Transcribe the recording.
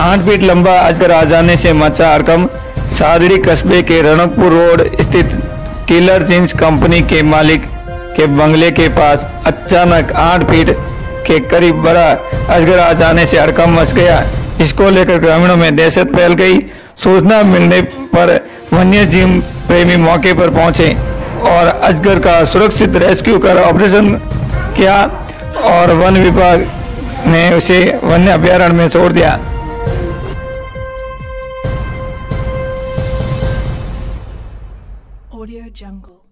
आठ फीट लंबा अजगर आ जाने से मचा हड़कम सादड़ी कस्बे के रणकपुर रोड स्थित किलर जींस कंपनी के मालिक के बंगले के पास अचानक आठ फीट के करीब बड़ा अजगर आ जाने से हड़कम मच गया इसको लेकर ग्रामीणों में दहशत फैल गई। सूचना मिलने पर वन्य जीव प्रेमी मौके पर पहुँचे और अजगर का सुरक्षित रेस्क्यू कर ऑपरेशन किया और वन विभाग ने उसे वन्य अभ्यारण्य में छोड़ दिया। Audio Jungle.